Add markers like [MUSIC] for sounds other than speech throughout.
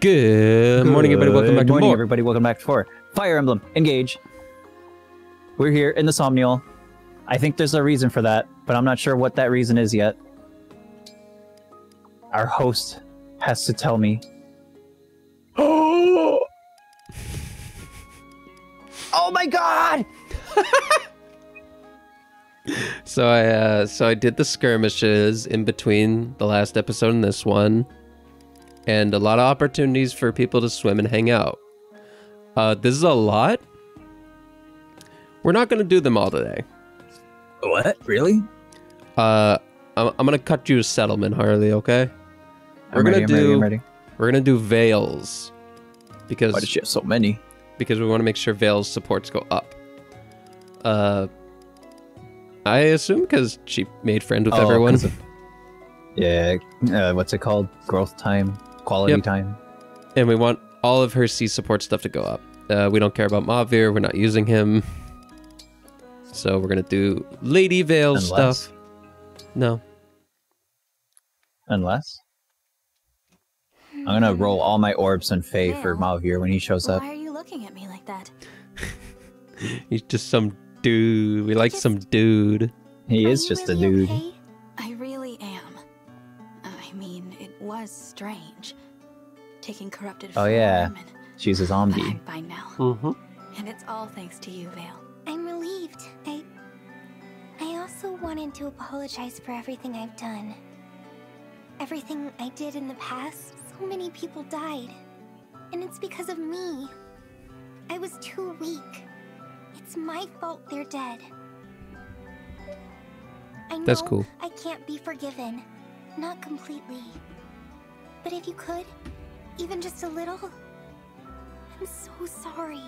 Good morning, everybody. Welcome back Good to morning, more. everybody. Welcome back to for Fire Emblem Engage. We're here in the Somnial. I think there's a reason for that, but I'm not sure what that reason is yet. Our host has to tell me. Oh! [GASPS] oh my god! [LAUGHS] So I uh, so I did the skirmishes in between the last episode and this one, and a lot of opportunities for people to swim and hang out. Uh, this is a lot. We're not gonna do them all today. What? Really? Uh, I'm, I'm gonna cut you a settlement, Harley. Okay. We're I'm gonna ready, I'm ready, do I'm ready. we're gonna do Veyle's because Why does she have so many? because we want to make sure Veyle's supports go up. Uh, I assume because she made friends with Oh, everyone. of- Yeah, uh, what's it called? Growth time, quality Yep. time. and we want all of her C support stuff to go up. Uh, we don't care about Mauvier. We're not using him. So we're gonna do Lady Veyle Unless- stuff. No, Unless I'm gonna roll all my orbs on Faye for Mauvier when he shows up. Why are you looking at me like that? [LAUGHS] he's just some dude. We like Just- some dude. He Are is you just a dude. okay? I really am. I mean, it was strange. Taking corrupted Oh, form yeah. and- She's a but zombie. I'm fine now. Mm-hmm. And it's all thanks to you, Veyle. I'm relieved. I. I also wanted to apologize for everything I've done. Everything I did in the past, so many people died. And it's because of me. I was too weak. It's my fault they're dead. I know That's cool. I can't be forgiven. Not completely. But if you could, even just a little, I'm so sorry.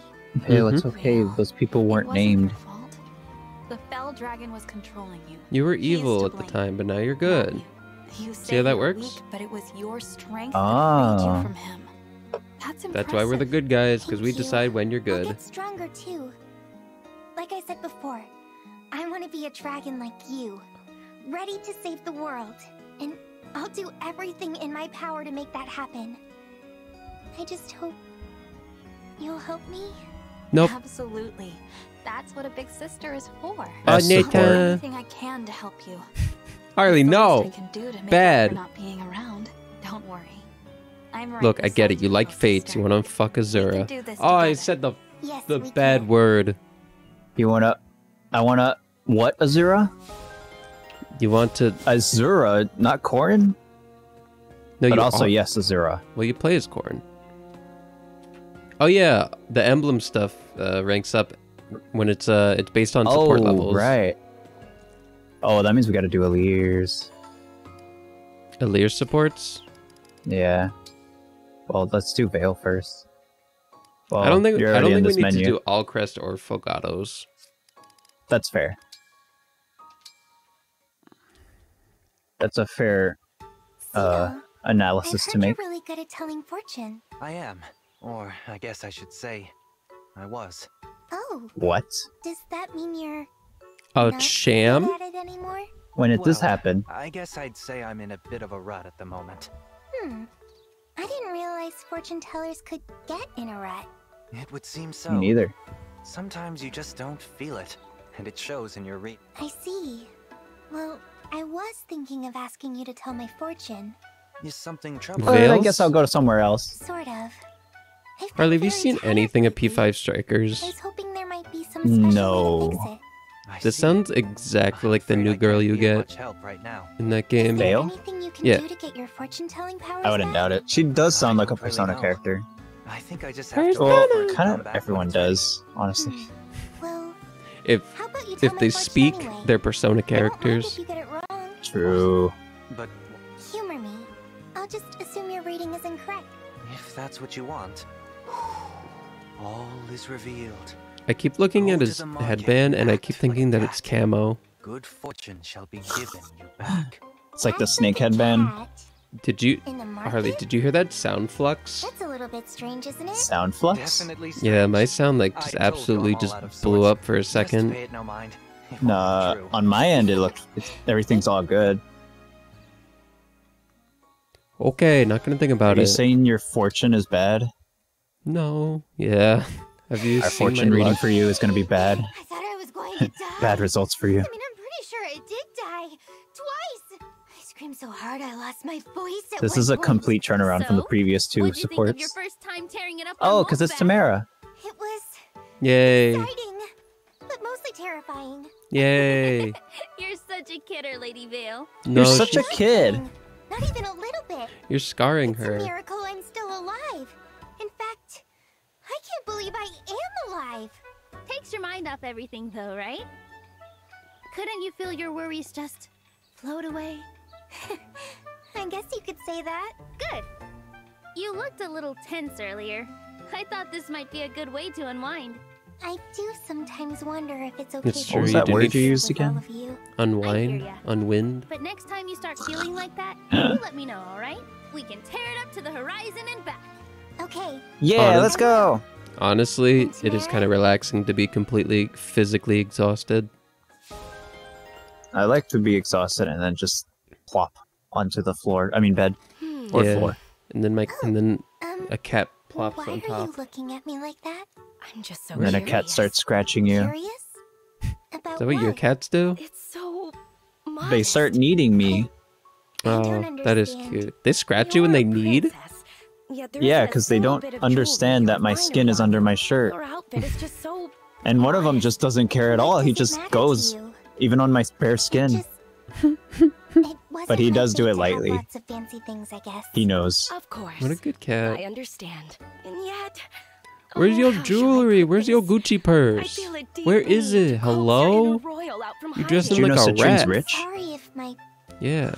Hey, it's Mhm. okay. Those people weren't wasn't named. your fault. The fell dragon was controlling you. You were evil at the time, but now you're good. you. You See how that works? Weak, but it was your strength Ah. that freed you from him. That's impressive. That's why we're the good guys, because we decide when you're good. I'll good. get stronger too. Like I said before, I want to be a dragon like you, ready to save the world. And I'll do everything in my power to make that happen. I just hope you'll help me. Nope. Absolutely. That's what a big sister is for. Uh, Best I'll do support. Nathan. anything I can to help you. [LAUGHS] Harley, no. can do to make Bad. not being around. Don't worry. I'm right Look, I get it. You like little fates. You want to fuck Azura. can do Oh, I said the Yes, the bad can. word. You wanna? I wanna. What Azura? You want to? Azura, not Corrin. No, but you also are- yes, Azura. Well, you play as Corrin. Oh yeah, the emblem stuff uh, ranks up when it's uh it's based on support oh, levels. right. Oh, that means we gotta do Alear's. Alear supports. Yeah. Well, let's do Veyle first. Well, I don't think you're I don't think we need menu. to do Alcryst or Fogado's. That's fair. That's a fair uh, Seal, analysis I've to heard make. you're really good at telling fortune. I am. Or I guess I should say, I was. Oh, What? does that mean you're A sham? at it anymore? When did this happen? I guess I'd say I'm in a bit of a rut at the moment. Hmm. I didn't realize fortune tellers could get in a rut. It would seem so. Me neither. Sometimes you just don't feel it, and it shows in your re- I see. Well, I was thinking of asking you to tell my fortune. Is something trouble? Well, I guess I'll go to somewhere else. Sort of. I've been Harley, have you seen anything of. P5 Strikers? I was hoping there might be some special No. way to fix it. This sounds exactly like the new girl you get right now. in that game. there Veyle? anything you can Yeah. do to get your fortune telling powers I wouldn't doubt it. She does sound like a don't really Persona know. character. I think I just have to Well, to kind of everyone does, honestly. Hmm. Well, If how about you tell if they speak, anyway? they're Persona I won't mind characters. if you get it wrong. True. But Humor me. I'll just assume your reading is incorrect. if that's what you want, all is revealed. I keep looking Go at his market headband and I keep thinking that it's that. camo. Good fortune shall be given you back. [GASPS] It's like the As for snake headband. Did you, In the market? Harley? Did you hear that sound flux? That's a little bit strange, isn't it? Sound flux? Definitely Yeah, strange. my sound like just I'm absolutely just blew up for a second. no mind. It won't be Nah, on my end it looks it's, everything's all good. Okay, not gonna think Are about you it. saying your fortune is bad? No. Yeah. Have you Our seen fortune reading luck? for you is going to be bad. [LAUGHS] I thought I was going to die. Bad results for you. I mean, I'm pretty sure it did die. Twice! I screamed so hard I lost my voice This is a point. complete turnaround from the previous two What'd you think of supports. your first time tearing it up Oh, because it's Wolfpack? Timerra. It was Yay. exciting, but mostly terrifying. Yay. [LAUGHS] You're such a kidder, Lady Veyle. No, You're such a kid. Not even a little bit. you're scarring It's a her. miracle I'm still alive. In fact, I can't believe I am alive. Takes your mind off everything, though, right? Couldn't you feel your worries just float away? [LAUGHS] I guess you could say that. Good. You looked a little tense earlier. I thought this might be a good way to unwind. I do sometimes wonder if it's okay. It's to true, What was you that do word you used all again? of you. Unwind, unwind. But next time you start feeling like that, [GASPS] you let me know, alright? We can tear it up to the horizon and back. Okay, Yeah, Honest- let's go. Honestly, it is kind of relaxing to be completely physically exhausted. I like to be exhausted and then just plop onto the floor. I mean, bed Hmm. or Yeah. floor. And then my and then [GASPS] um, a cat plops on top. why are you looking at me like that? I'm just so And then a cat starts scratching you. Curious? [LAUGHS] About Is that what your cats do? It's so They start needing me. I don't Oh, that is cute. They scratch you when they need? Yeah, because they don't understand that my skin is under my shirt. And one of them just doesn't care at all. He just goes, even on my bare skin. [LAUGHS] But he does do it lightly. Lots of fancy things, I guess. He knows. Of course. What a good cat. I understand. And yet. Oh Where's oh, your how shall I jewelry? Where's your this? Gucci purse? Where is it Where deeply is it? to call Hello? Serena Royal out from You dressed in like a Citrin's rat. rich? Sorry if my Yeah.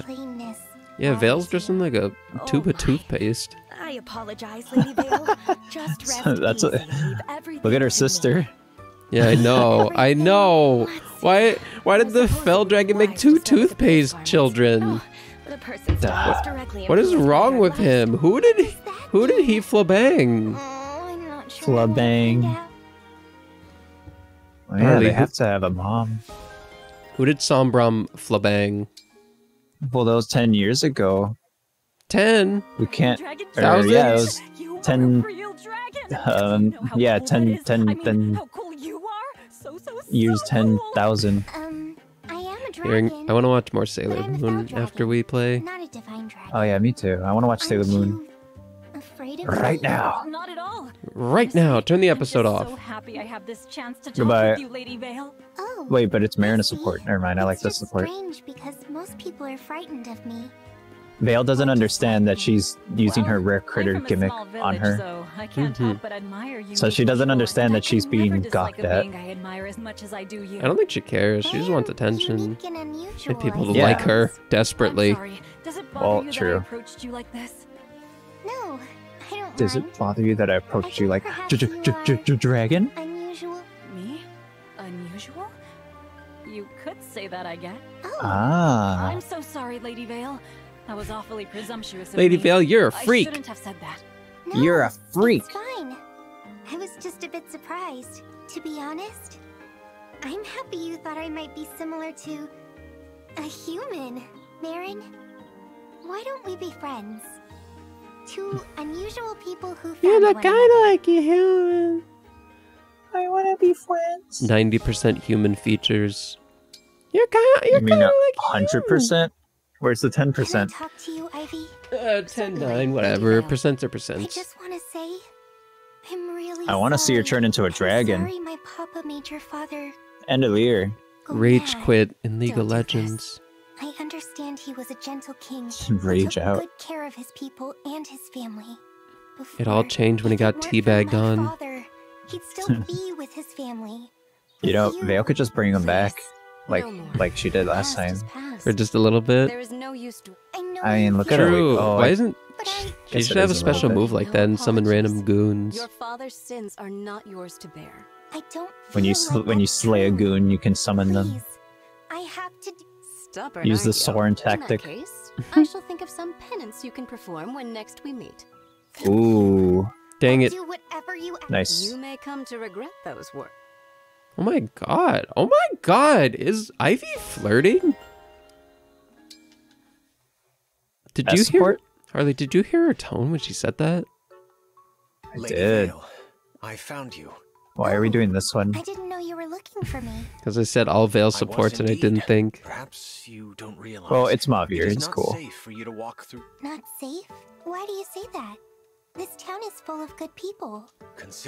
Yeah, bothers Veyle's you. dressing like a oh tube Oh of toothpaste. I apologize, Lady Veyle. [LAUGHS] Just rest That's a- easy and leave everything Look at her to me. sister. Yeah, I know. I know. Why why did the Suppose fell dragon make two to start with the base toothpaste children? Oh, the person Duh. What is wrong with life. him? Who did he, who did he flabang? Oh, I'm not sure. Flabang. find out. Oh, yeah, they have to have a mom. Who did Sombron flabang? Well, that was 10 years ago. Ten. We can't. Or, yeah, it was You are a 10 real dragon. um, You know how yeah, cool 10 10 I mean, 10 how cool. So, so, years, so cool. 10,000. Um, I am a Hearing, dragon. I want to watch more Sailor Moon after we play. Not a. Oh, yeah, me too. I want to watch Sailor Aren't Moon you Afraid of right now. Not at all. Right now, turn the episode off. So happy I have this chance to talk Goodbye. with you, Lady Veyle. Oh. Wait, but it's I Marina support. Never mind, I like It's the support. strange because most people are frightened of me. Veyle doesn't understand that she's using her rare critter gimmick small on her. So I can't Mhm. help but admire you. So she doesn't understand that she's being gawked at. I admire as much as I do you. I don't think she cares. She just wants attention and and people to Yeah. like her desperately. I'm. Does it bother Well, you true. that I approached you like this? No, I don't Does mind. it bother you that I approached you like perhaps "J- j- you j- j- are j- dragon? Unusual. Me? Unusual? You could say that, I guess. Oh, Ah. I'm so sorry, Lady Veyle. I was awfully presumptuous. Lady me. Veyle, you're a freak. I shouldn't have said that. no, You're a freak. It's fine. I was just a bit surprised. To be honest, I'm happy you thought I might be similar to a human, Merrin. Why don't we be friends? Two unusual people who You found kinda like a human. I want to be friends. Ninety percent human features. You're kind. You You're mean kind of a like a hundred percent? Where's the 10? Can I percent? talk to you, Ivy? Uh, ten, nine, whatever. Lady Veyle. Percents I just want to say, I'm really. I wanna see her turn into a I'm dragon. Sorry, my papa made your father End of the year. go Rage mad. quit in League Don't of. Legends. I understand he was a gentle king. who [LAUGHS] Rage took out. good care of his people and his family. It all changed when he got it weren't teabagged on. Father, he'd still [LAUGHS] be with his family. You know, You, Veyle could just bring him back, please. Like like she did last time. is past. For just a little bit. There is no use to. I know mean, you look at her, feel- like, True. oh, Why isn't But she should have a is a special move like that and summon random goons. Your father's sins are not yours to bear. I don't. When you sl- like when you slay a goon, you can summon them. I have to. Stubborn. Use the aren't? Soren tactic. case, [LAUGHS] I shall think of some penance you can perform when next we meet. Ooh, Dang it. Do whatever you nice. You may come to regret those words. Oh my god. Oh my god. Is Ivy flirting? Did Best you hear? support? Harley, did you hear her tone when she said that? I Lady did. Veyle, I found you. Why are we doing this one? I didn't know you were looking for me. [LAUGHS] Because I said all Veyle I supports and I didn't think. Perhaps you don't realize. Well, it's Mauvier, It is it's not cool. safe for you to walk through. Not safe? Why do you say that? This town is full of good people.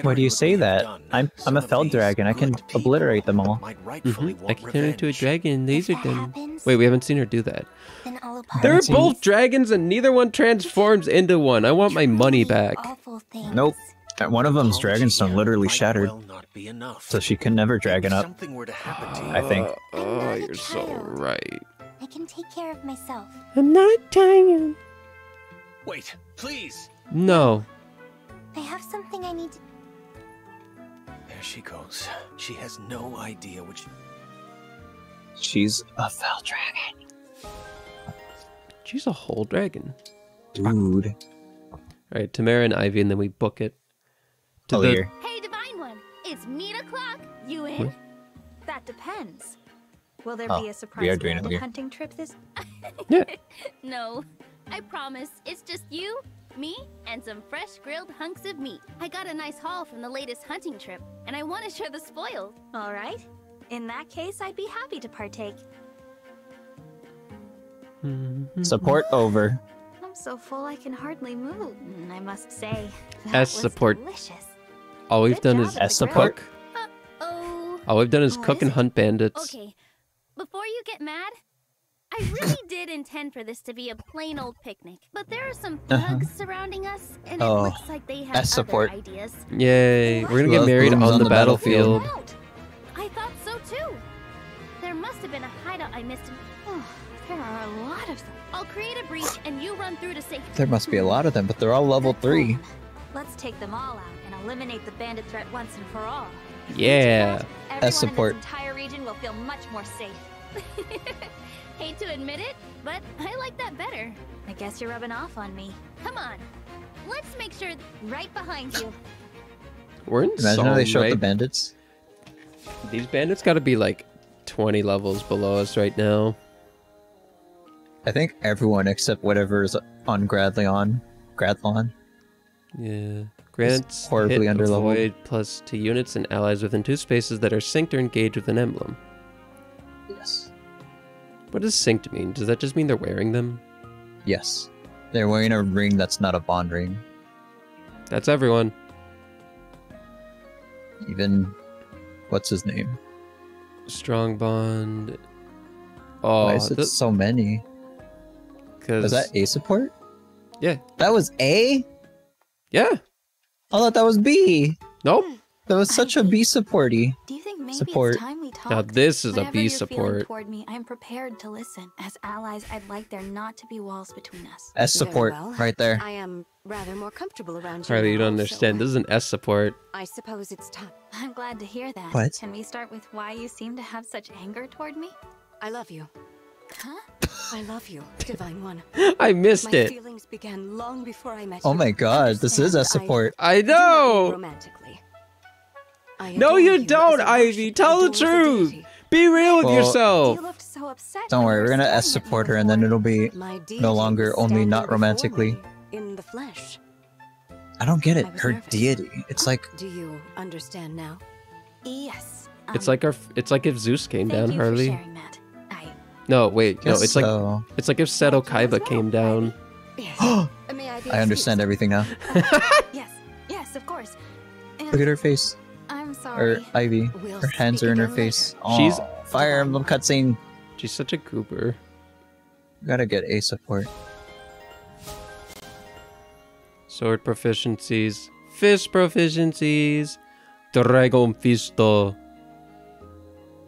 Why do you say what we have that? done, I'm I'm a of Fell dragon. I can obliterate them all. Might rightfully Mhm. I can turn into a dragon. These if are that happens, Wait, we haven't seen her do that. They're haven't seen- both dragons and neither one transforms into one. I want my money back. Nope. One of them's Dragonstone literally shattered, well not be enough. so she can never dragon up. Something were to happen to you. I think. Oh, not you're so right. I can take care of myself. I'm not tired. Wait, please. No. I have something I need to. There she goes. She has no idea what she... She's a Fell dragon. She's a whole dragon. Dude. All right, Timerra and Ivy, and then we book it. To Oh, the- here. Hey, Divine One, it's meat o'clock. You in? What? That depends. Will there Oh, be we a are surprise doing it hunting trip this? Yeah. [LAUGHS] No, I promise. It's just you, me, and some fresh grilled hunks of meat. I got a nice haul from the latest hunting trip, and I want to share the spoils. All right. In that case, I'd be happy to partake. Mhm. Support over. I'm so full I can hardly move. Mm, I must say, that As was support. delicious. All we've Good done is S support. cook. Oh, All we've done is Oh, cook is and hunt bandits. okay. Before you get mad, I really [COUGHS] did intend for this to be a plain old picnic, but there are some Uh-huh. bugs surrounding us, and Oh, it looks like they have as other support. ideas. Yay. We're gonna get married on blooms the, on the battlefield. battlefield. I thought so too. There must have been a hideout I missed. Oh, there are a lot of them. I'll create a breach and you run through to safety. There must be a lot of them, but they're all level three. Let's take them all out and eliminate the bandit threat once and for all. If Yeah. that, support. in this entire region will feel much more safe. [LAUGHS] Hate to admit it, but I like that better. I guess you're rubbing off on me. Come on. Let's make sure Right behind you. [LAUGHS] We're in Imagine how they Psalm, show up the bandits. These bandits gotta be like 20 levels below us right now. I think everyone except whatever is on Gradleon. Gradlon. Yeah. Grants horribly hit underleveled. avoid plus to units and allies within two spaces that are synced or engaged with an emblem. What does synced mean? Does that just mean they're wearing them? Yes. They're wearing a ring that's not a bond ring. That's everyone. Even what's his name? Strong bond. Oh, Why is it so many? because Was that A support? yeah, That was A? yeah. I thought that was B. Nope. That was such a B supporty. Do you think maybe Support. it's time we talk? Now this is a Whatever B you're feeling support. toward me, I'm prepared to listen. As allies, I'd like there not to be walls between us. S support, well. right there. I am rather more comfortable around you. Harley, you don't understand. so This is an S support. I suppose it's time. I'm glad to hear that. What? Can we start with why you seem to have such anger toward me? I love you. Huh? I love you, [LAUGHS] Divine One. I missed My it. feelings began long before I met Oh you. my god, this is S Understand, I support. I do not mean know. Romantically. I No, adore you don't, Ivy. Tell the truth. Be real with Well- yourself. You so upset. Don't worry, we we're were gonna S support her and then it'll be no longer only not romantically. In the flesh. I don't get it. Her nervous. deity. It's like Do you understand now? Yes. It's um, like our. It's like if Zeus came down, you Harley. For sharing that. I No, wait. No, guess it's like it's like if Seto Kaiba came down. Yes. [GASPS] I understand everything now. [LAUGHS] yes, yes, of course. And Look at her face. I'm sorry. Or Ivy. We'll Her hands are in her again face. later. She's- Aw, Fire Emblem cutscene. She's such a goober. Gotta get A support. Sword proficiencies, fist proficiencies, Dragon Fisto.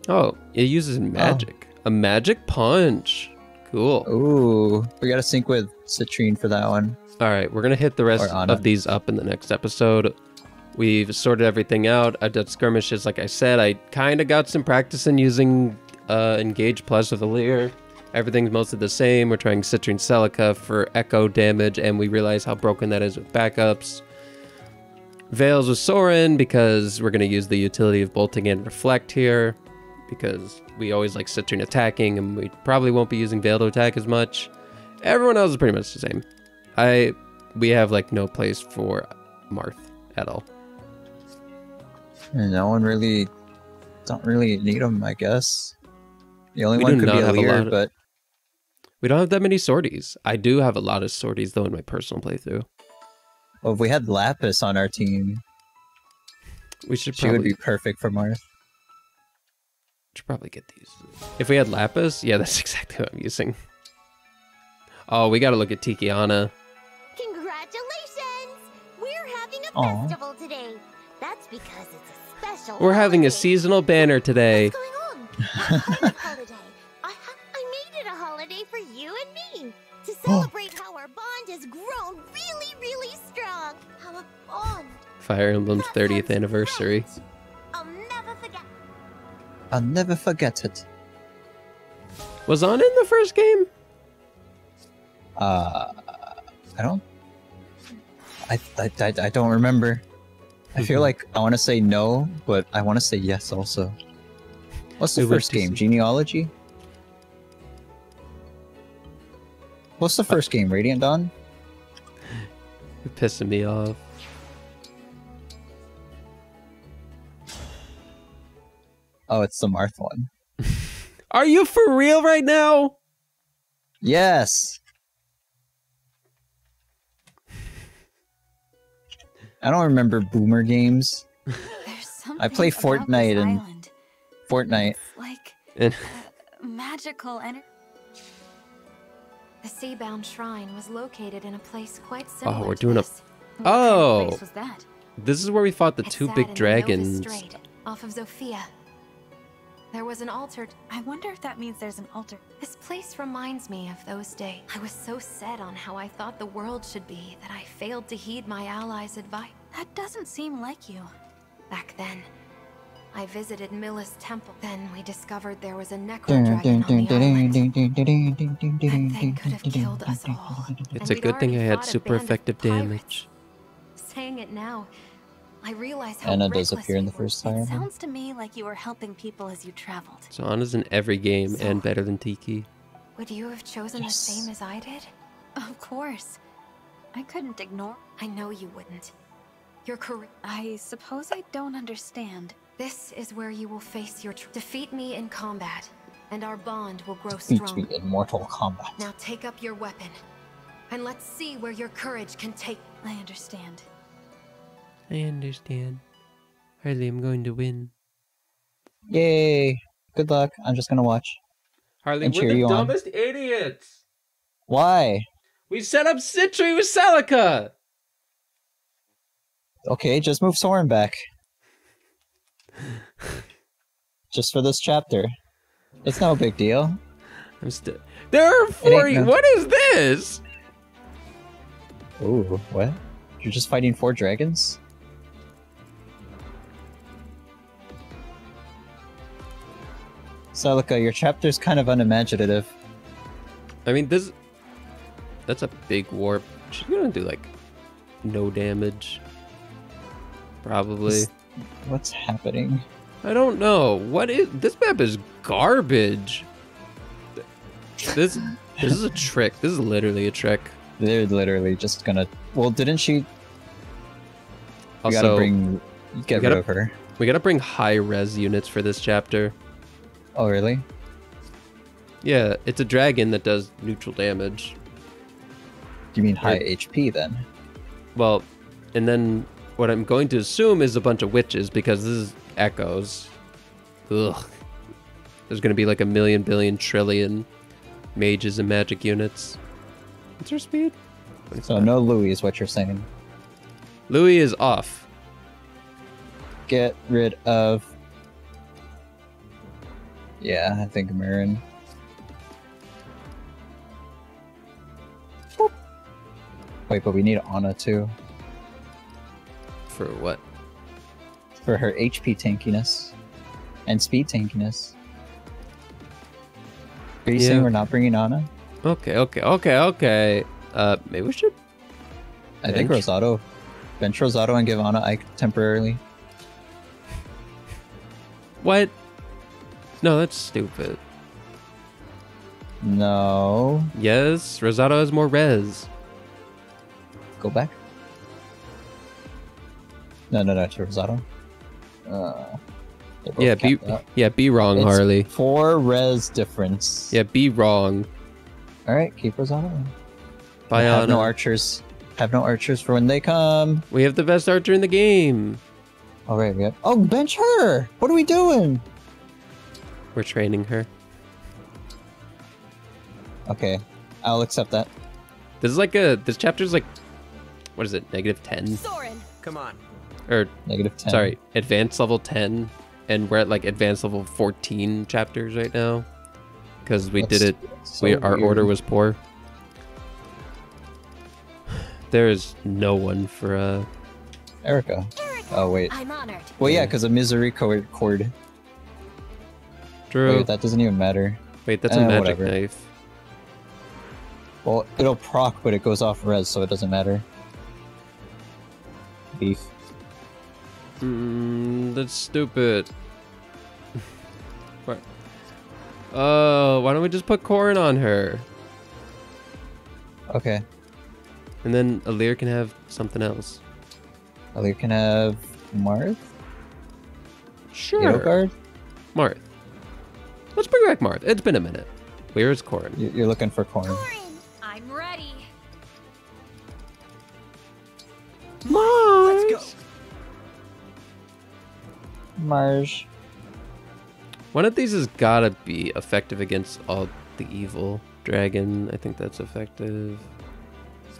Oh, it uses oh. magic. A magic punch. Cool. Ooh, we gotta sync with Citrinne for that one. All right, we're gonna hit the rest of these up in the next episode. We've sorted everything out. I did skirmishes, like I said. I kind of got some practice in using uh, Engage Plus with Alear. Everything's mostly the same. We're trying Citrinne Celica for echo damage, and we realize how broken that is with backups. Veyle's with Soren because we're gonna use the utility of bolting and reflect here because we always like Citrinne attacking, and we probably won't be using Veyle to attack as much. Everyone else is pretty much the same. I we have like no place for Marth at all. And no one really, don't really need them, I guess. The only We one do could be have a lot Lear, of- but We don't have that many sorties. I do have a lot of sorties though in my personal playthrough. well, if we had Lapis on our team, We should she would be perfect for Marth. should probably get these. If we had Lapis, yeah, [LAUGHS] that's exactly what I'm using. Oh, we gotta look at Tikiana. Congratulations! We're having a Aw. festival today. That's because it's a special. We're having a seasonal banner today. What's going on? What kind holiday? I, made it a holiday for you and me to celebrate how our bond has grown really, really strong. How a bond. Fire Emblem's 30th anniversary. I'll never forget. I'll never forget it. Was on in the first game? Uh, I don't. I, I, I, I don't remember. I feel Mhm. like I want to say no, but I want to say yes also. What's the first game? Genealogy? What's the first game? Radiant Dawn? You're pissing me off. Oh, it's the Marth one. [LAUGHS] Are you for real right now? Yes! I don't remember boomer games. I play something about this Fortnite and- island. Fortnite. It's like eh. And magical energy. The Seabound Shrine was located in a place quite oh, similar Oh, we're to doing a- this. What kind of Oh. place was that? this is where we fought the It two big in the Nova dragons. Strait, off of Zofia. There was an altar. I wonder if that means there's an altar. This place reminds me of those days. I was so set on how I thought the world should be that I failed to heed my allies' advice. That doesn't seem like you. Back then, I visited Mila's Temple. Then we discovered there was a necro dragon on the island. That thing could have killed us all. It's And a good thing I had super effective damage. Saying it now, I realize how Anna does appear in the were. first It fire. sounds to me like you were helping people as you traveled. So Anna's in every game So- and better than Tiki. Would you have chosen Yes. the same as I did? Of course. I couldn't ignore. I know you wouldn't. Your career. I suppose I don't understand. This is where you will face your tr- defeat me in combat, and our bond will grow Beats strong. me in Mortal Kombat. Now take up your weapon, and let's see where your courage can take. I understand. I understand. Harley, I'm going to win. Yay! Good luck. I'm just gonna watch. Harley, And we're cheer the you on. dumbest idiots. Why? We set up Sentry with Celica. Okay, just move Soren back. [LAUGHS] just for this chapter. It's no big deal. I'm still. There are four. no- What is this? Ooh, what? You're just fighting four dragons? Celica, your chapter's kind of unimaginative. I mean, this. That's a big warp. She's gonna do like no damage. Probably. This- What's happening? I don't know. What is this map is garbage. This this is a trick. This is literally a trick. They're literally just gonna. Well, didn't she? Also, gotta bring. Get gotta- rid of her. we gotta bring high res units for this chapter. Oh, really? Yeah, it's a dragon that does neutral damage. You mean high Yeah. HP then? Well, and then what I'm going to assume is a bunch of witches because this is echoes. Ugh. There's gonna be like a million billion trillion mages and magic units. What's her speed? So no Louis is what you're saying. Louis is off. Get rid of. Yeah, I think Merrin. Wait, but we need Anna too For what? for her HP tankiness and speed tankiness. Are you Yeah. saying we're not bringing Anna? Okay, okay, okay, okay. Uh, maybe we should. I think? Rosado. Bench Rosado and give Anna Ike temporarily. What? No, that's stupid. No. Yes, Rosado has more res. Go back. No, no, no, to Rosado. Uh, Yeah, be out. yeah, be wrong, It's Harley. Four res difference. Yeah, be wrong. All right, keep Rosado. Bye, Have no archers. Have no archers for when they come. We have the best archer in the game. All right, we have. Oh, bench her. What are we doing? We're training her. Okay, I'll accept that. This is like a this chapter's like what is it? Negative ten Soren! Come on. or Negative ten. sorry, advanced level ten, and we're at like advanced level fourteen chapters right now because we did it. so we our order was poor. There is no one for uh. Erica. Oh wait. I'm honored. Well, yeah, Yeah. because of misery cord. cord. Drew. Wait, that doesn't even matter. Wait, that's a Eh, magic whatever. knife. Well, it'll proc, but it goes off res, so it doesn't matter. Beef. Mm, that's stupid. [LAUGHS] What? Oh, why don't we just put Corrin on her? Okay. And then Alear can have something else. You can have Marth. Sure. Edelgard? Marth. Let's bring back Marth. It's been a minute. Where is Corrin? You- You're looking for Corrin. I'm ready. Marge. Let's go. Marge. One of these has gotta be effective against all the evil. Dragon, I think that's effective.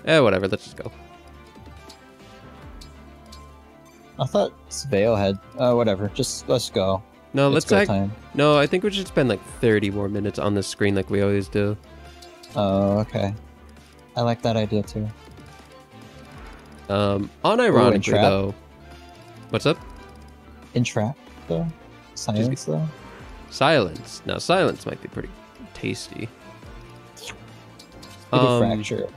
Eh, whatever, let's just go. I thought Sveo had. Uh, whatever. Just let's go. No, It's let's act- time. No, I think we should spend like 30 more minutes on the screen like we always do. Oh, okay. I like that idea too. Um, unironically trap. though. What's up? Entrap though. Silence though. Silence. Now, silence might be pretty tasty. Um, fracture.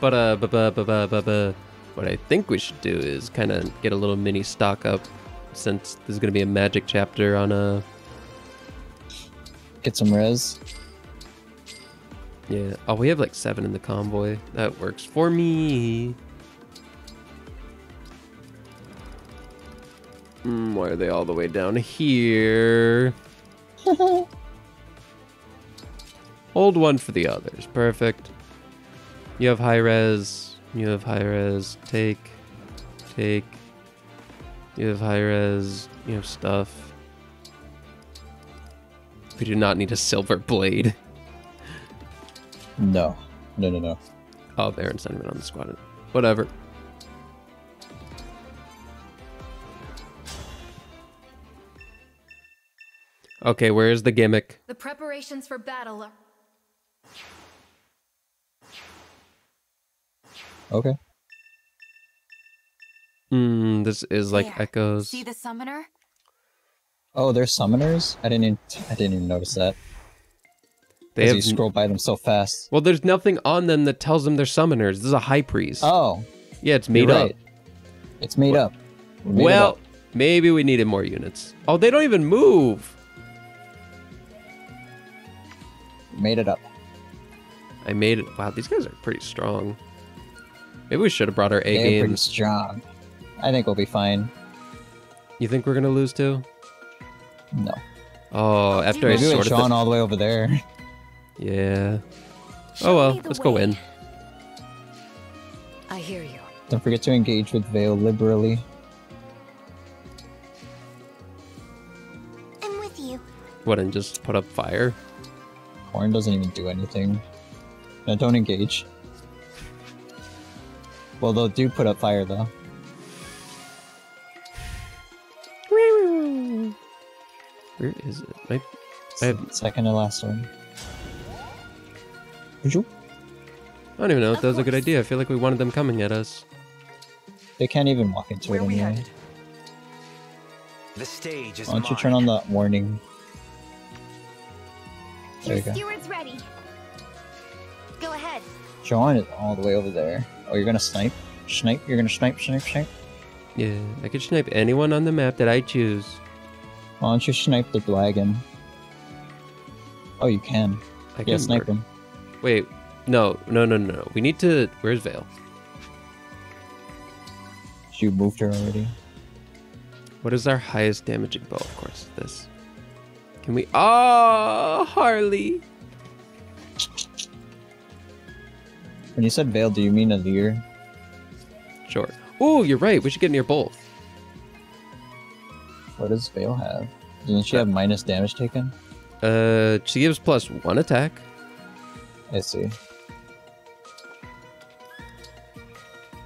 But uh, bu- bu- bu- bu- bu- bu- what I think we should do is kind of get a little mini stock up, since there's gonna be a magic chapter on uh, a. Get some res. Yeah. Oh, we have like seven in the convoy. That works for me. Mm, why are they all the way down here? [LAUGHS] Hold one for the others. Perfect. You have high res. You have high res. Take. Take. You have high res. You have stuff. We do not need a silver blade. No. No, no, no. Oh, Baron's not even on the squad. Whatever. Okay, where's the gimmick? The preparations for battle are. Okay. Hmm, this is like There. echoes. See the summoner? Oh, they're summoners. I didn't. Even, I didn't even notice that. They have you scroll by them so fast. well, there's nothing on them that tells them they're summoners. This is a high priest. Oh, yeah, it's you're made up. It's made up. Made Well, up. maybe we needed more units. Oh, they don't even move. made it up. I made it. Wow, these guys are pretty strong. Maybe we should have brought our A They're pretty strong. I think we'll be fine. You think we're gonna lose too? No. Oh, after I Maybe with sorted Sean the... all the way over there. Yeah. Show Oh well, let's go way. in. I hear you. Don't forget to engage with Veyle liberally. I'm with you. What, and just put up fire? Horn doesn't even do anything. No, don't engage. Well, they'll do put up fire though. Where is it? I, I have- second to last one. Bonjour. I don't even know if that was a good idea. I feel like we wanted them coming at us. They can't even walk into Where it anyway. The stage is Why don't you mine. turn on the warning? There you Your go. steward's ready. Go ahead. John is all the way over there. Oh, you're gonna snipe? Snipe? You're gonna snipe, snipe, snipe? Yeah, I could snipe anyone on the map that I choose. Why don't you snipe the dragon? Oh, you can. I Yeah, can snipe him. Wait, no, no, no, no, no. We need to. Where's Veyle? She moved her already. What is our highest damaging bow? Of course, this. Can we? Oh, Harley. When you said Veyle, do you mean Alear? Sure. Oh, you're right. We should get near both. What does Veyle have? Doesn't she have minus damage taken? Uh, she gives plus one attack. I see.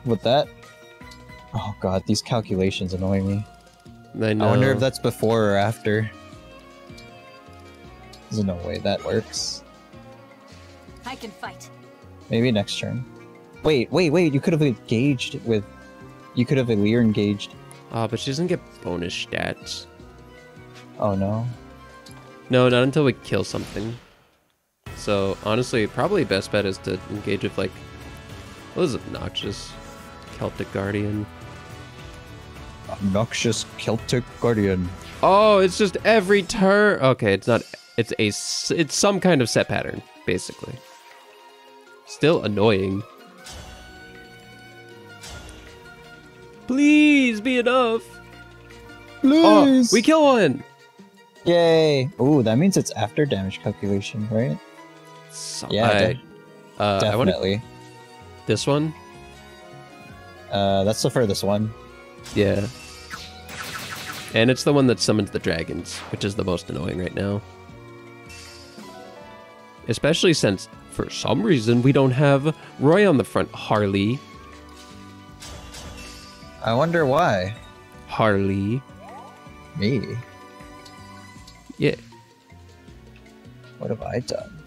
With that, oh god, these calculations annoy me. I, know. I wonder if that's before or after. There's no way that works. I can fight. Maybe next turn. Wait, wait, wait! You could have engaged with. You could have Alear engaged. Oh, but she doesn't get bonus stats. Oh no. No, not until we kill something. So honestly, probably best bet is to engage with like, what is obnoxious, Celtic Guardian. Obnoxious Celtic Guardian. Oh, it's just every turn. Okay, it's not. It's a. It's some kind of set pattern, basically. Still annoying. Please be enough. Oh, Please. we kill one. Yay! Ooh, that means it's after damage calculation, right? So, Yeah, I, de- uh, Definitely. this one. Uh, that's the furthest one. Yeah. And it's the one that summons the dragons, which is the most annoying right now. Especially since, for some reason, we don't have Roy on the front. Harley. I wonder why. Harley. Me. Yeah. What have I done?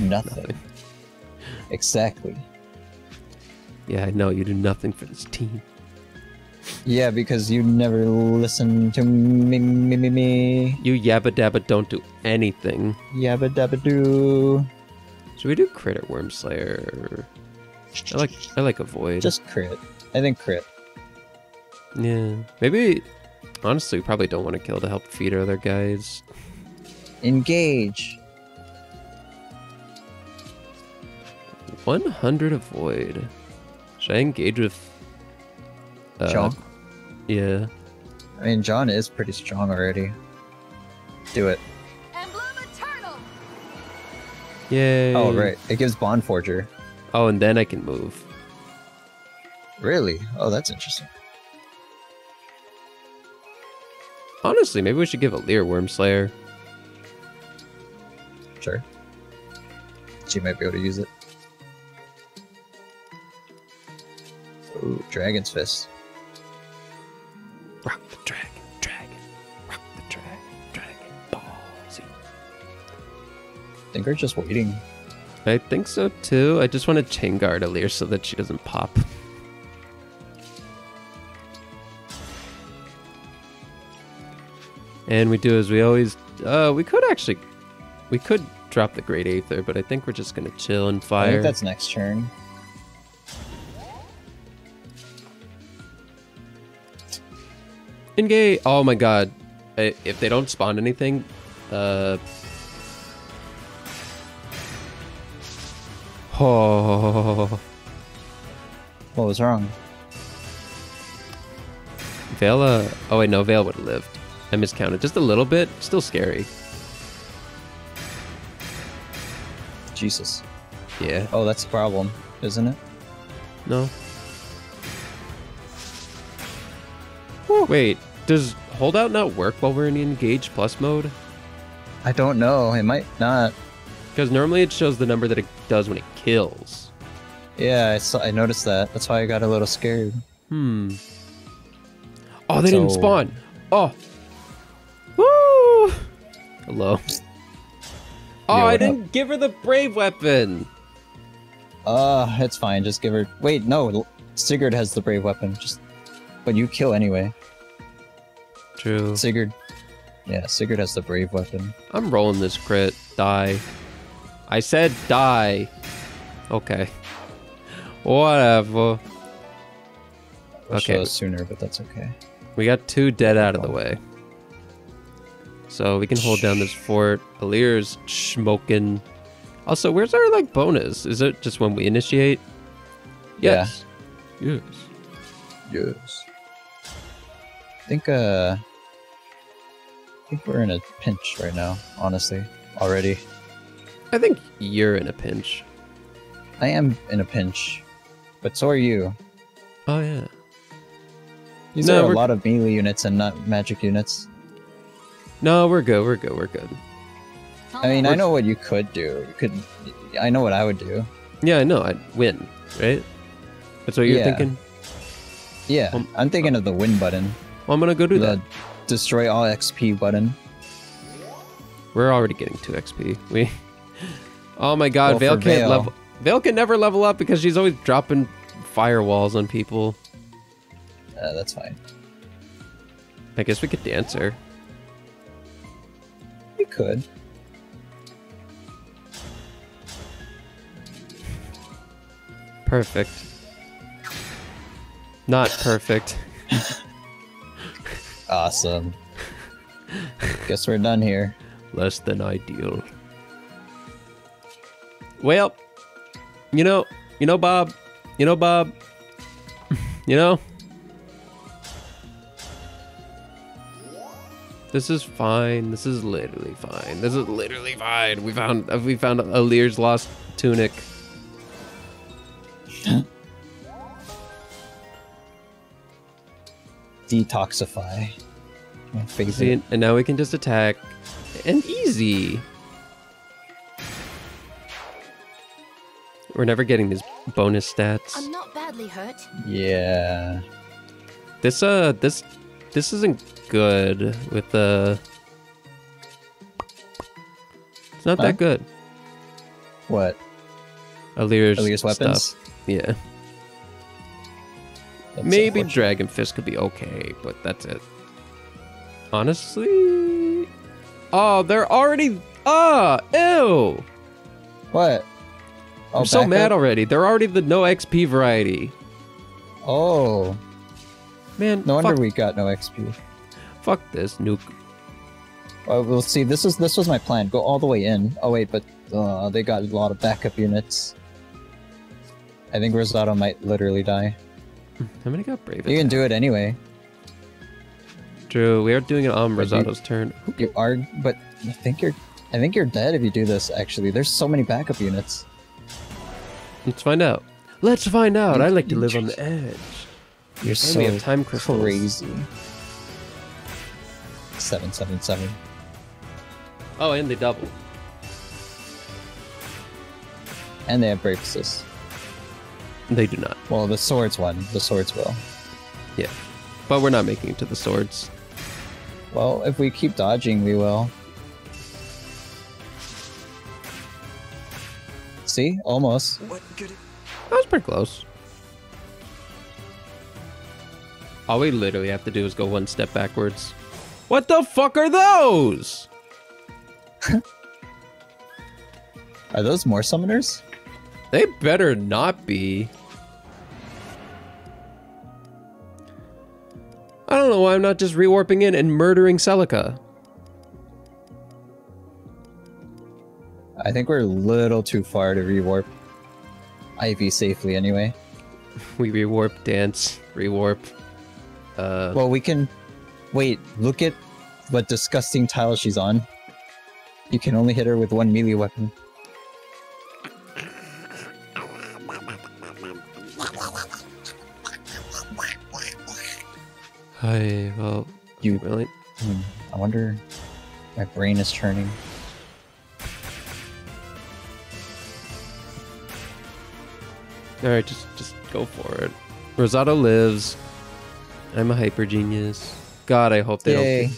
Nothing. [LAUGHS] Exactly. Yeah, I know. You do nothing for this team. Yeah, because you never listen to me, me, me, me. You yabba dabba don't do anything. Yabba dabba doo. Should we do crit or worm slayer? I like I like avoid. Just crit. I think crit. yeah. Maybe honestly we probably don't want to kill to help feed our other guys. Engage. 100 avoid. Should I engage with uh, John. Yeah. I mean, John is pretty strong already. Do it. Emblem Yay. Oh, right. It gives Bond Forger. Oh, and then I can move. Really? Oh, that's interesting. Honestly, maybe we should give Alear Worm Slayer. Sure. She might be able to use it. Ooh, Dragon's Fist. Rock the dragon, dragon. Rock the dragon, dragon. Ballsy. I think we're just waiting. I think so too. I just want to chain guard a Alear so that she doesn't pop. And we do as we always. Uh, we could actually, we could drop the Great Aether, but I think we're just gonna chill and I fire. think that's next turn. Engage. Oh my god. I- If they don't spawn anything, uh. Oh. What was wrong? Vela. Oh wait, no, Veyle would have lived. I miscounted just a little bit. Still scary. Jesus. Yeah. Oh, that's the problem, isn't it? No. Wait, does holdout not work while we're in engage plus mode? I don't know. It might not. Because normally it shows the number that it does when it kills. Yeah, I, saw, I noticed that. That's why I got a little scared. Hmm. Oh, they didn't spawn. Oh. Hello. Oh, Yeah, I didn't give her the brave weapon. Uh, it's fine. Just give her. Wait, no. Sigurd has the brave weapon. Just, but you kill anyway. True. Sigurd. Yeah, Sigurd has the brave weapon. I'm rolling this crit. Die. I said die. Okay. Whatever. Wish Okay. sooner, but that's okay. We got two dead out of the way. So we can hold down this fort. Alear's smoking. Also, where's our like bonus? Is it just when we initiate? Yes. Yes. Yes. I think uh I think we're in a pinch right now, honestly. Already. I think you're in a pinch. I am in a pinch. But so are you. Oh yeah. These No, are a we're- lot of melee units and not magic units. No, we're good. We're good. We're good. I mean, I know what you could do. You could I know what I would do. Yeah, I know. I'd win, right? That's what you're Yeah. thinking. Yeah, Um, I'm thinking of the win button. Well, I'm gonna go do the that. destroy all XP button. We're already getting two XP. We. [LAUGHS] Oh my God, Well, Veyle can't Veyle- level. Veyle can never level up because she's always dropping firewalls on people. Uh, that's fine. I guess we could dance her. Could. Perfect. Not perfect. [LAUGHS] Awesome. Guess we're done here. Less than ideal. Well, you know, you know, Bob, you know, Bob, [LAUGHS] you know, this is fine. This is literally fine. This is literally fine. We found we found Alear's lost tunic. [COUGHS] Detoxify. My favorite. See, and now we can just attack, and easy. We're never getting these bonus stats. I'm not badly hurt. Yeah. This uh this this isn't good with the It's not Huh? that good. What? Alear's, Alear's weapons? stuff. Yeah. That's Maybe. Dragon Fist could be okay, but that's it. Honestly Oh, they're already ah ew. What? Oh, I'm so mad already. They're already the no XP variety. Oh, Man, no wonder fuck, we got no XP. fuck this nuke. Well, we'll see. This is this was my plan. Go all the way in. Oh wait, but uh, they got a lot of backup units. I think Rosado might literally die. How many got brave? You can do it anyway. Drew, we are doing it on Rosado's turn. You are, but I think you're. I think you're dead if you do this. Actually, there's so many backup units. Let's find out. Let's find out. I like to live on the edge. You're And so we have time crystals. crazy. Seven seven seven. Oh, and they double. And they have brave assist. They do not. Well, the swords one. The swords will. Yeah. But we're not making it to the swords. Well, if we keep dodging, we will. See, almost. What good? That was pretty close. All we literally have to do is go one step backwards. What the fuck are those? [LAUGHS] Are those more summoners? They better not be. I don't know why I'm not just rewarping in and murdering Celica. I think we're a little too far to rewarp. Ivy safely anyway. [LAUGHS] We rewarp, dance, rewarp. Uh, Well, we can. Wait, look at what disgusting tile she's on. You can only hit her with one melee weapon. hi, well, You. really? Hmm, I wonder. My brain is churning. All right, just just go for it. Rosado lives. I'm a hyper genius. God, I hope they Yay. don't.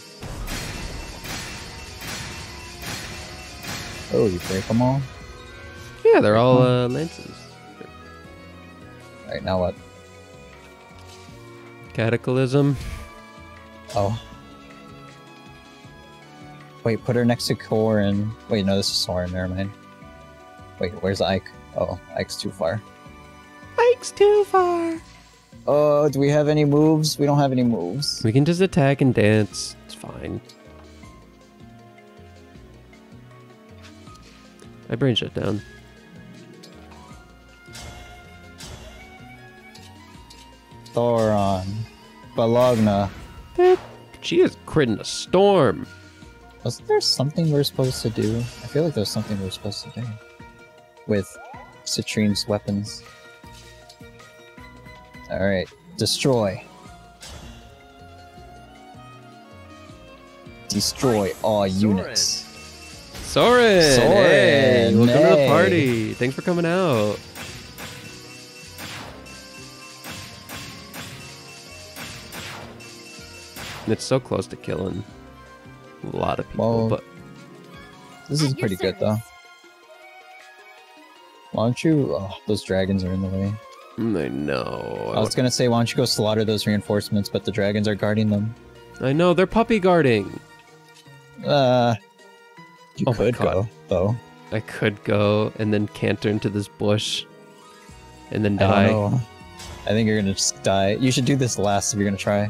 Oh, you break them all? Yeah, they're all uh, lances. Alright, now what? Cataclysm. Oh. Wait, put her next to Corrin. Wait, no, this is Soren, never mind. Wait, where's Ike? Oh, Ike's too far. Ike's too far. Oh, do we have any moves? We don't have any moves. We can just attack and dance. It's fine. My brain shut down. Thoron. Bologna. She is critting a storm. Wasn't there something we are supposed to do? I feel like there's something we are supposed to do. With Citrinne's weapons. Alright. Destroy. Destroy all units. Soren! Soren, Hey, welcome to the party. Thanks for coming out. It's so close to killing a lot of people, Well, but This is pretty good though. service. Why don't you... Oh, those dragons are in the way. I know. I was gonna say, why don't you go slaughter those reinforcements, but the dragons are guarding them. I know they're puppy guarding. Uh... You Oh could go, though. I could go and then canter into this bush and then I die. know. I think you're gonna just die. You should do this last if you're gonna try.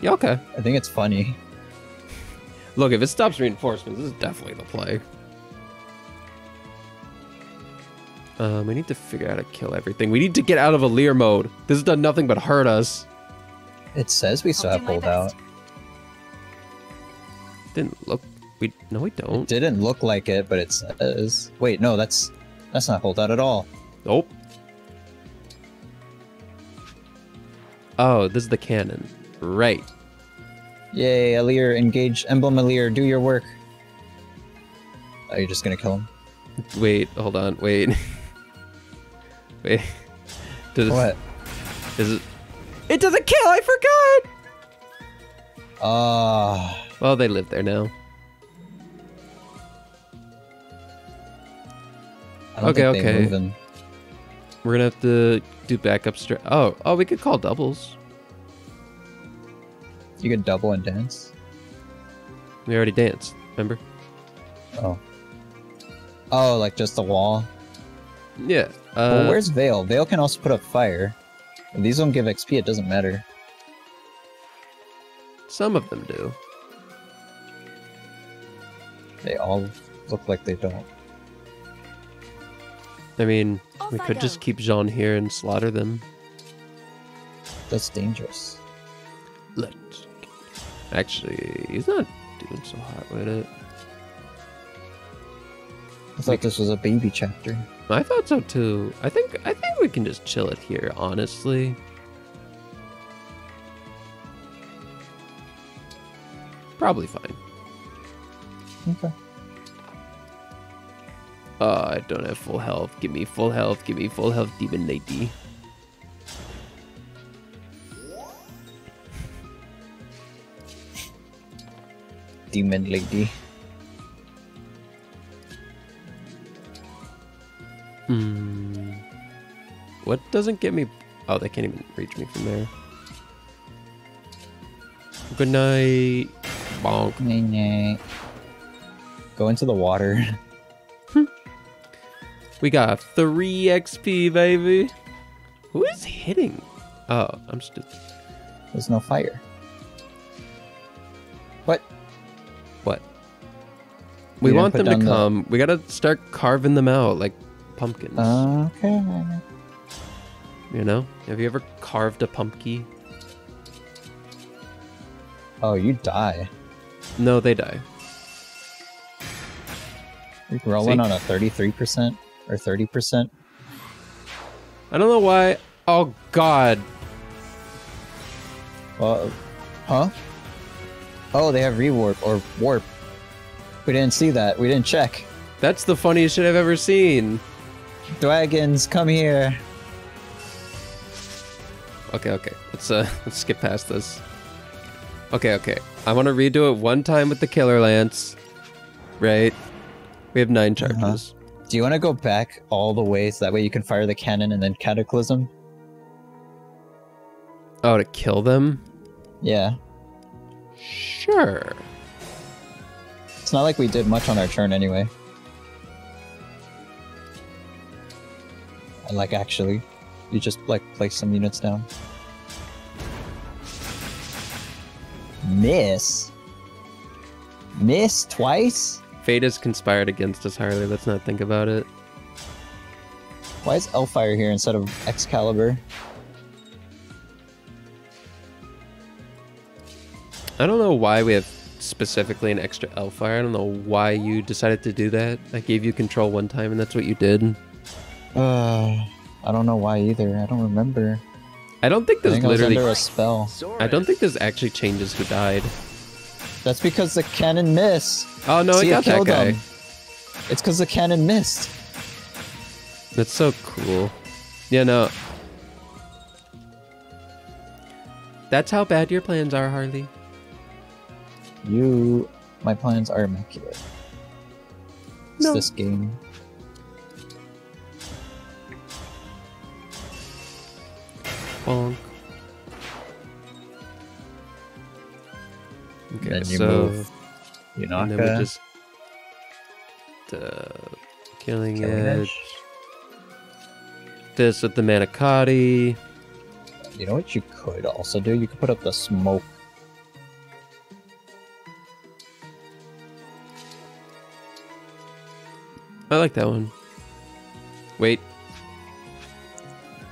Yeah, okay. I think it's funny. Look, if it stops reinforcements, this is definitely the play. Um, we need to figure out how to kill everything. We need to get out of Alear mode. This has done nothing but hurt us. It says we still I'll have do my holdout. best. Didn't look. We no, we don't. Didn't look like it, but it says. Wait, no, that's that's not holdout at all. Nope. Oh, this is the cannon. Right. Yay, Alear, engage Emblem Alear, do your work. Oh, you're just gonna kill him? Wait, hold on. Wait. [LAUGHS] Wait. [LAUGHS] Does What? Is it? It doesn't kill. I forgot. Ah, Well, they live there now. I don't Okay, think okay. We're gonna have to do backup strat. Oh, oh, we could call doubles. You could double and dance. We already danced. Remember? Oh. Oh, like just the wall. Yeah. Uh, well, where's Veyle? Veyle can also put up fire. If these don't give XP, it doesn't matter. some of them do. They all look like they don't. I mean, Off we could just keep Jean here and slaughter them. That's dangerous. Let's. Actually, he's not doing so hot with it. I thought this was a baby chapter. I thought so too. I think I think we can just chill it here, honestly. Probably fine. Okay. Oh, I don't have full health. Give me full health. Give me full health, demon lady. Demon lady. Hmm. What doesn't get me? Oh, they can't even reach me from there. Good night. Bonk. Go into the water. [LAUGHS] We got three XP, baby. Who is hitting? Oh, I'm just. There's no fire. What? What? We didn't want them to down the- come. We gotta start carving them out like pumpkins. Okay. you know? Have you ever carved a pumpkin? Oh, you die. No, they die. You're rolling See? on a 33% or 30%. I don't know why. Oh God. Well, huh? Oh, they have rewarp or warp. We didn't see that. We didn't check. That's the funniest shit I've ever seen. Dragons, come here. Okay, okay. Let's uh [LAUGHS] let's skip past this. Okay, okay. I want to redo it one time with the killer lance. Right? We have 9 Uh-huh. charges. Do you want to go back all the way so that way you can fire the cannon and then cataclysm? Oh, to kill them? Yeah. Sure. It's not like we did much on our turn anyway. like actually. You just like place some units down. Miss? Miss twice? Fate has conspired against us, Harley. Let's not think about it. Why is Elfire here instead of Excalibur? I don't know why we have specifically an extra Elfire. I don't know why you decided to do that. I gave you control one time and that's what you did. Uh, I don't know why either. I don't remember. I don't think I this think I was literally. under a spell. I don't think this actually changes who died. That's because the cannon missed. Oh no, See, it got that killed guy. him. It's because the cannon missed. That's so cool. Yeah, no. That's how bad your plans are, Harley. You, my plans are immaculate. It's No. this game. Bonk. Okay, then you so move and then we just uh, killing, Killing edge. Edge. This with the Manicotti. You know what you could also do? You could put up the smoke. I like that one. Wait.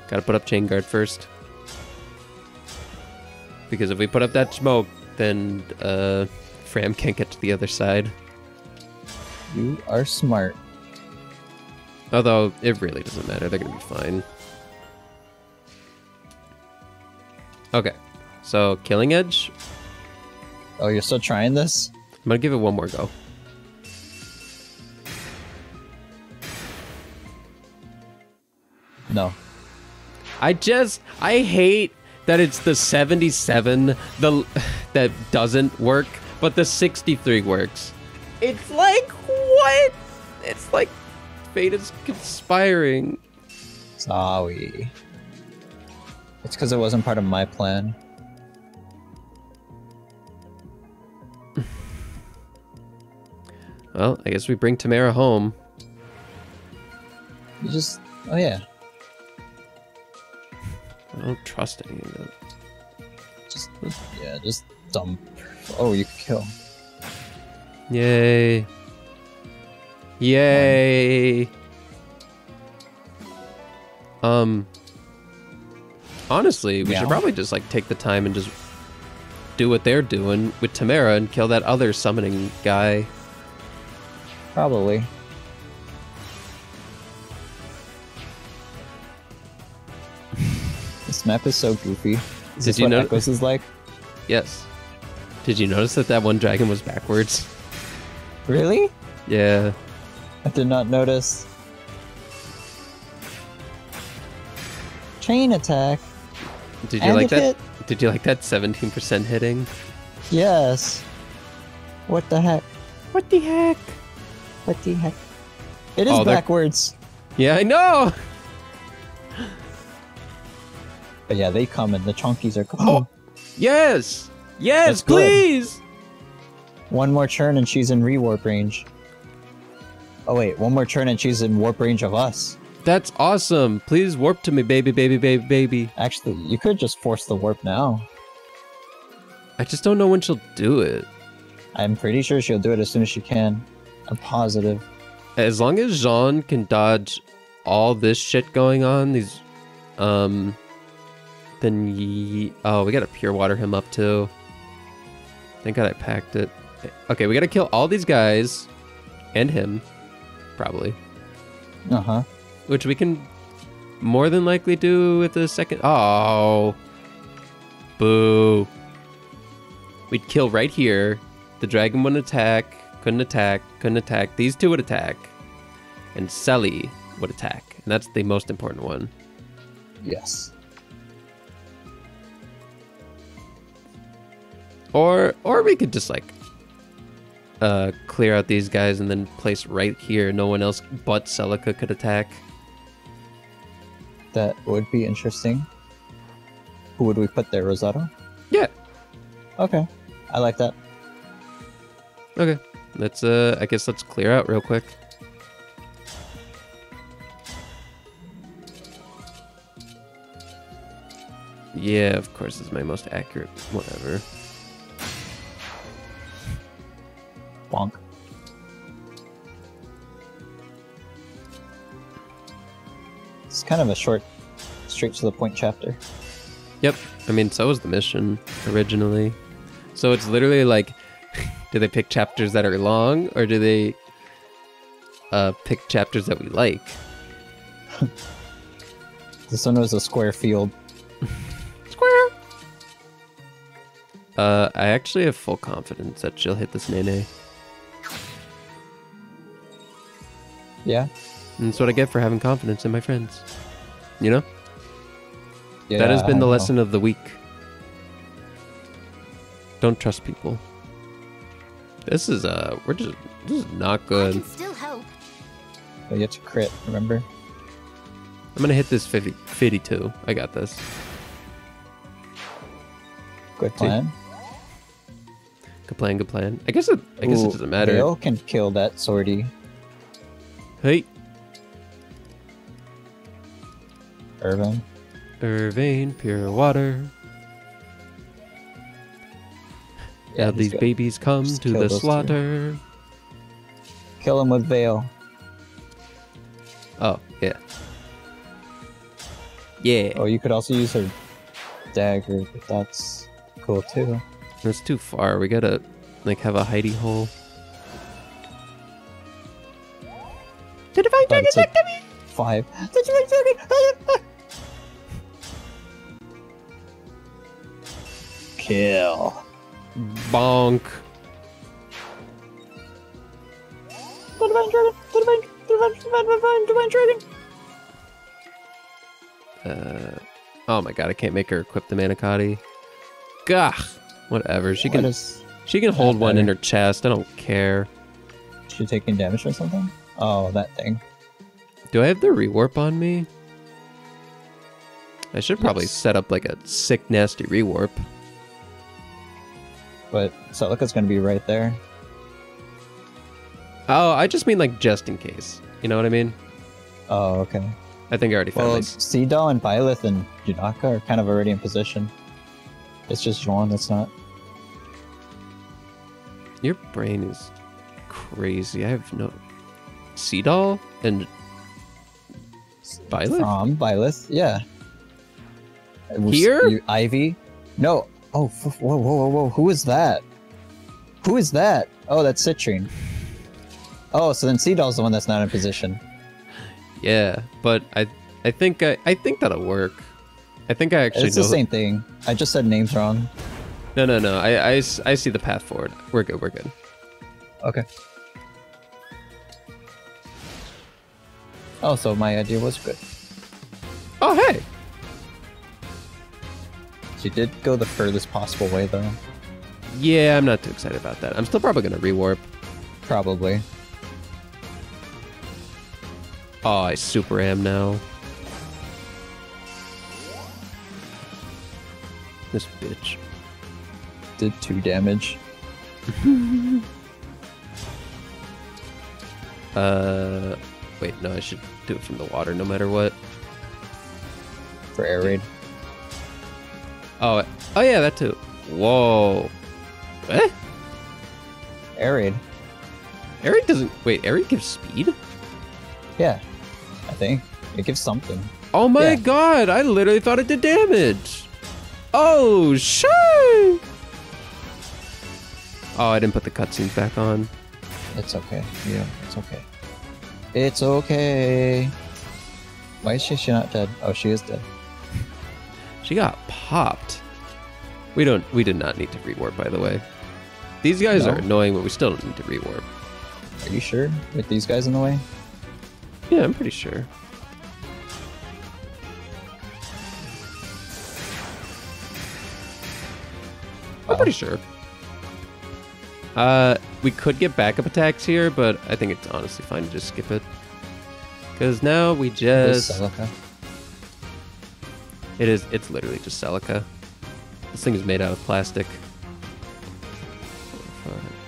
Gotta put up chain guard first. Because if we put up that smoke, then uh, Framme can't get to the other side. You are smart. Although it really doesn't matter, they're gonna be fine. Okay, so killing edge. Oh, you're still trying this? I'm gonna give it one more go. No. I just I hate that it's the 77 the that doesn't work, but the 63 works. It's like what? It's like fate is conspiring. Sorry. It's because it wasn't part of my plan. [LAUGHS] Well, I guess we bring Timerra home. You just. Oh, yeah. I don't trust any of it. Just. Yeah, just dump. Oh, you kill. Yay. Yay. Um honestly, we should probably just like take the time and just do what they're doing with Timerra and kill that other summoning guy. Probably. Map is so goofy. Is Did this you what know- Echoes is like? Yes. Did you notice that that one dragon was backwards? Really? Yeah. I did not notice. Chain attack. Did you like that? Did you like that 17% hitting? Yes. What the heck? What the heck? What the heck? It is Oh, backwards. Yeah, I know. But yeah, they come and the chunkies are. coming. Oh. Yes. Yes, That's good. please. One more turn and she's in rewarp range. Oh wait, one more turn and she's in warp range of us. That's awesome. Please warp to me, baby, baby, baby, baby. Actually, you could just force the warp now. I just don't know when she'll do it. I'm pretty sure she'll do it as soon as she can. I'm positive. As long as Jean can dodge all this shit going on, these, um, then ye- oh, we gotta pure water him up too. Thank God I packed it. Okay, we gotta kill all these guys, and him, probably, Uh huh. which we can more than likely do with the second. Oh, boo! We'd kill right here. The dragon wouldn't attack. Couldn't attack. Couldn't attack. These two would attack, and Selly would attack, and that's the most important one. Yes. Or or we could just like uh clear out these guys and then place right here. No one else but Celica could attack. That would be interesting. Who would we put there, Rosado? Yeah. Okay. I like that. Okay. Let's uh I guess let's clear out real quick. Yeah, of course it's my most accurate whatever. Kind of a short, straight to the point chapter. Yep. I mean so was the mission originally. So it's literally like, [LAUGHS] do they pick chapters that are long, or do they uh, pick chapters that we like? [LAUGHS] This one was a square field. [LAUGHS] Square. Uh, I actually have full confidence that she'll hit this Nene. Yeah. And that's what I get for having confidence in my friends. You know? Yeah. that has been I the know. lesson of the week. Don't trust people. This is uh we're just this is not good. I good. can still hope. But you have to crit, remember? I'm gonna hit this 50, 52. I got this. Good plan. Good plan, good plan. I guess it I guess Ooh, it doesn't matter. Veyle can kill that sortie. Hey, Irvin. Irvine, pure water. Yeah, now these good. babies come to the those two. slaughter. Kill him with Veyle. Oh, yeah. Yeah. Oh, you could also use her dagger, but that's cool too. That's too far. We gotta like have a hidey hole. The divine dragon it's a- back to me. Five. The divine dragon! Kill. Bonk. The divine dragon! The divine, divine, divine, divine, divine dragon! Uh, oh my god, I can't make her equip the manicotti. Gah. Whatever. She can What is she can hold one in her chest. I don't care. she taking damage or something? Oh, that thing. Do I have the rewarp on me? I should probably Yes. set up like a sick nasty rewarp. But Celica's gonna be right there. Oh, I just mean like just in case. You know what I mean? Oh, okay. I think I already found Well, this. Seadall and Byleth and Yunaka are kind of already in position. It's just Juan that's not. Your brain is crazy. I have no. Seadall and Violet? From Byleth, yeah. Here? you- Ivy? No. Oh, whoa, whoa, whoa, whoa. Who is that? Who is that? Oh, that's Citrinne. Oh, so then Seadall's the one that's not in position. Yeah, but I I think I, I think that'll work. I think I actually it's the same thing. I just said names wrong. No, no, no. I, I, I see the path forward. We're good. We're good. Okay. Oh, so my idea was good. Oh, hey. She did go the furthest possible way, though. Yeah, I'm not too excited about that. I'm still probably gonna rewarp. Probably. Oh, I super am now. This bitch. Did two damage. [LAUGHS] Uh, wait, no, I should do it from the water no matter what. for air raid. Oh, oh yeah, that too. Whoa. Eh? Air raid. Eric doesn't. Wait, Eric gives speed? Yeah, I think it gives something. Oh my Yeah. god, I literally thought it did damage. Oh, shit. Oh, I didn't put the cutscenes back on. It's okay. Yeah, it's okay. It's okay. Why is she, she not dead? Oh, she is dead. She got popped. We don't. We did not need to rewarp, by the way. These guys No. are annoying, but we still don't need to rewarp. Are you sure? With these guys in the way? Yeah, I'm pretty sure. I'm pretty sure. Uh, we could get backup attacks here, but I think it's honestly fine to just skip it. Because now we just... Celica. It is, it's literally just Celica. This thing is made out of plastic.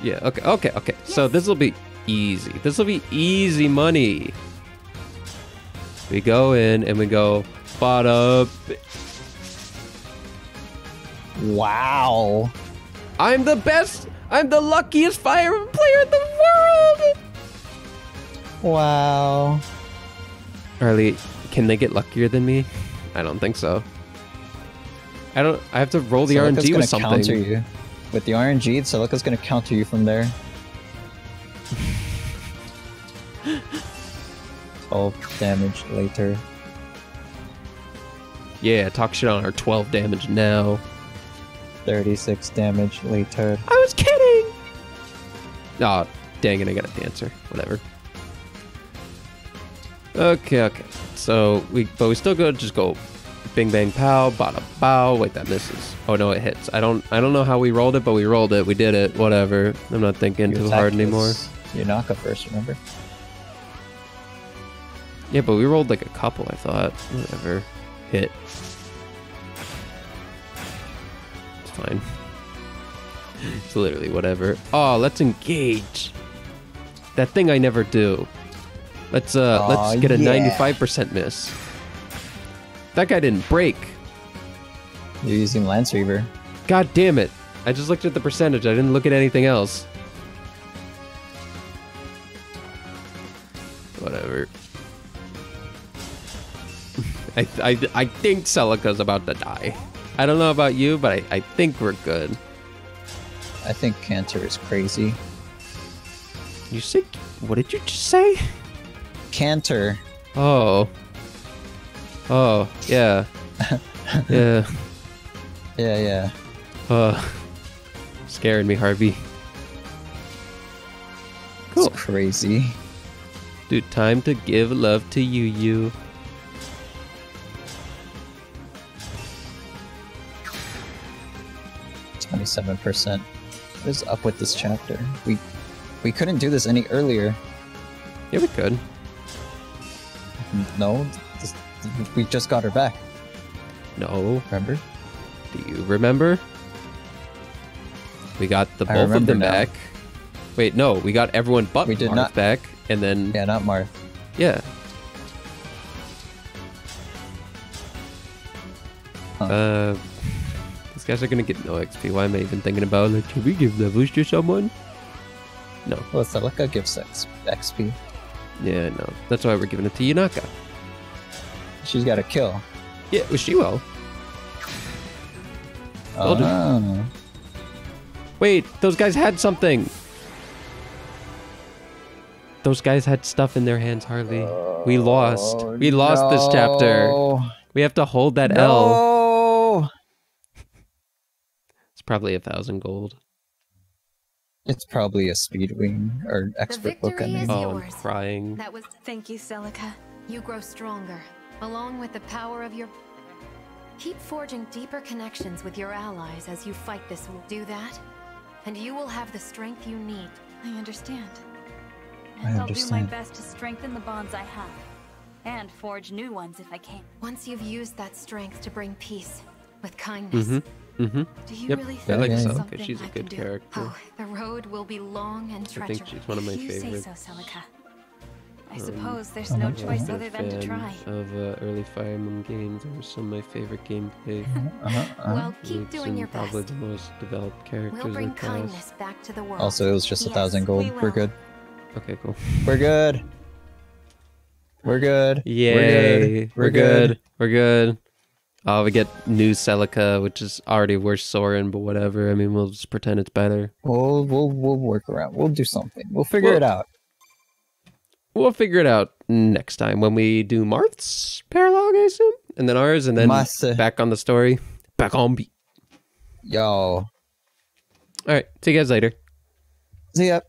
Yeah, okay, okay, okay. So this will be easy. This will be easy money. We go in and we go, bada. Wow. I'm the best. I'm the luckiest fire player in the world. Wow. Harley, can they get luckier than me? I don't think so. I don't. I have to roll the Celica's RNG gonna with something. counter you. With the RNG, Celica's gonna counter you from there. [LAUGHS] 12 damage later. Yeah, talk shit on our 12 damage now. 36 damage later. I was kidding! Aw, oh, dang it, I got a dancer. Whatever. Okay, okay. So, we, but we still go, just go bing bang pow, bada bow. Wait, that misses. Oh no, it hits. I don't, I don't know how we rolled it, but we rolled it. We did it. Whatever. I'm not thinking Your too hard anymore. was Yunaka first, remember? Yeah, but we rolled like a couple, I thought. Whatever. Hit. It's fine. [LAUGHS] it's literally whatever. Oh, let's engage. That thing I never do. Let's uh Aw, let's get a yeah. 95% miss. That guy didn't break. You're using Lance Reaver. God damn it. I just looked at the percentage. I didn't look at anything else. Whatever. [LAUGHS] I, I, I think Celica's about to die. I don't know about you, but I, I think we're good. I think Canto is crazy. You say, what did you just say? Canto. Oh. Oh, yeah. [LAUGHS] yeah. Yeah, yeah. Uh, scaring me, Harvey. Cool. It's crazy. Dude, time to give love to you, you. Twenty-seven percent. What is up with this chapter? We we couldn't do this any earlier. Yeah, we could. No, this, we just got her back. No. Remember? Do you remember? We got the I both of them now. back. Wait, no, we got everyone but We did Marth not- back, and then Yeah, not Marth. yeah. Huh. Uh, these guys are gonna get no XP. Why am I even thinking about like, should we give levels to someone? No. Well, Celica gives X, XP. Yeah, no. That's why we're giving it to Yunaka. She's got a kill. Yeah, well, she will. Well. Oh. Uh-huh. Wait, those guys had something. Those guys had stuff in their hands, Harley. we oh, lost. We lost this chapter. We have to hold that L. It's probably a thousand gold. It's probably a Speedwing or expert book. I victory mean. is- Oh, I'm crying. That was Thank you, Celica. you grow stronger, along with the power of your. Keep forging deeper connections with your allies as you fight this war. Do that, and you will have the strength you need. I understand. I And I'll do my best to strengthen the bonds I have. And forge new ones if I can. Once you've used that strength to bring peace with kindness, Mm-hmm. Mm-hmm. Do you Yep. really I think like Yeah, there's yeah, something She's a I good do? character. oh, the road will be long and I treacherous. think she's one of my you favorites. say so, Celica. I Um, suppose there's I'm no a choice big other than to fan try. Of uh, early Fire Emblem games, they were some of my favorite gameplay. [LAUGHS] Uh-huh, uh-huh. Well, keep With doing some your probably best. the most developed characters We'll bring in kindness back to the world. Also, it was just a thousand gold. we We're good. Okay, cool. We're good. We're good. Yay! We're good. We're good. We're good. Oh, we get new Celica, which is already worse Soren, but whatever. I mean, we'll just pretend it's better. We'll we'll we'll work around. We'll do something. We'll figure Well- it out. We'll figure it out next time when we do Marth's paralogue, I assume, and then ours, and then back on the story. Back on beat. Yo. All right. See you guys later. See ya.